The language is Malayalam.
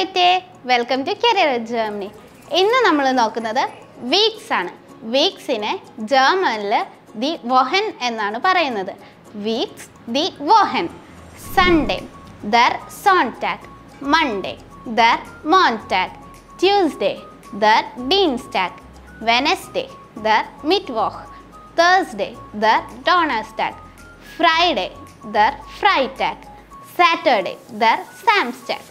ലെവറ്റേ വെൽക്കം ടു കരിയർ ജേർമനി ഇന്ന് നമ്മൾ നോക്കുന്നത് വീക്സ് ആണ്. വീക്സിനെ ജർമ്മനിൽ ദി വൊഹൻ എന്നാണ് പറയുന്നത്. വീക്സ് ദി വൊഹൻ സൺഡേ ദർ സോൺടാക് മൺഡേ ദർ മോൺടാക് ട്യൂസ്ഡേ ദർ ഡീൻസ്റ്റാഗ് വെനസ്ഡേ ദർ മിറ്റ്വോഹ് തേഴ്സ്ഡേ ദർ ഡോണസ്റ്റാഗ് ഫ്രൈഡേ ദർ ഫ്രൈറ്റാഗ് സാറ്റർഡേ ദർ സാംസ്റ്റാഗ്